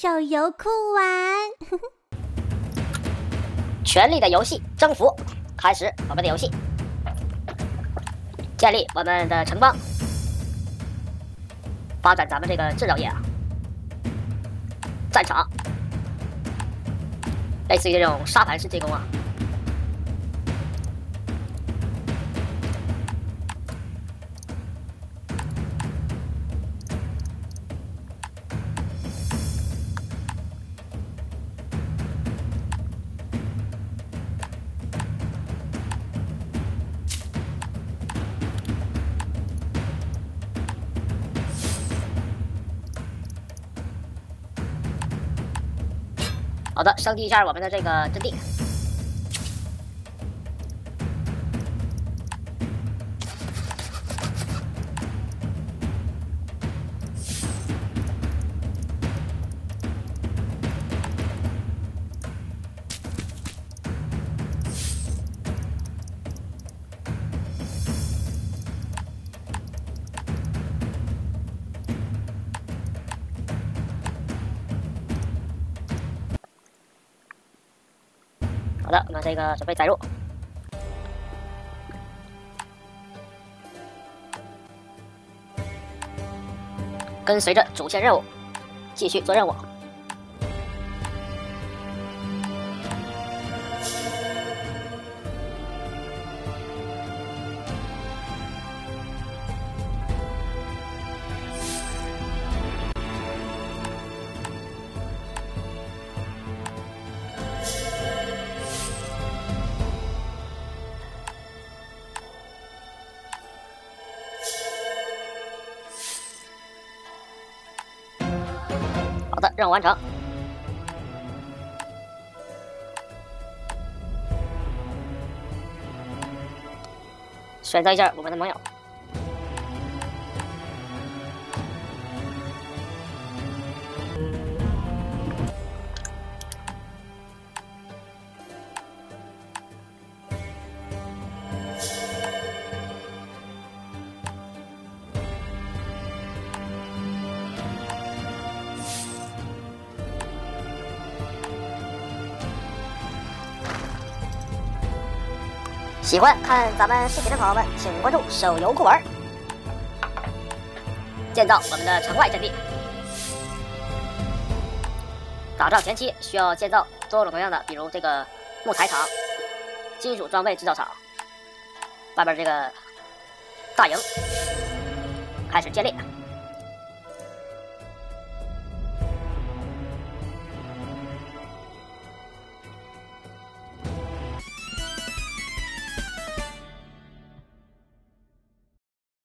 手游酷玩。权力的游戏征服，开始我们的游戏，建立我们的城邦，发展咱们这个制造业啊，战场，类似于这种沙盘式进攻啊。好的，升级一下我们的这个阵地。好的，那这个准备载入。跟随着主线任务，继续做任务。好的，任务完成。选择一下我们的盟友。喜欢看咱们视频的朋友们，请关注手游酷玩，建造我们的城外阵地。打仗前期需要建造多种多样的，比如这个木材厂、金属装备制造厂。外边这个大营开始建立。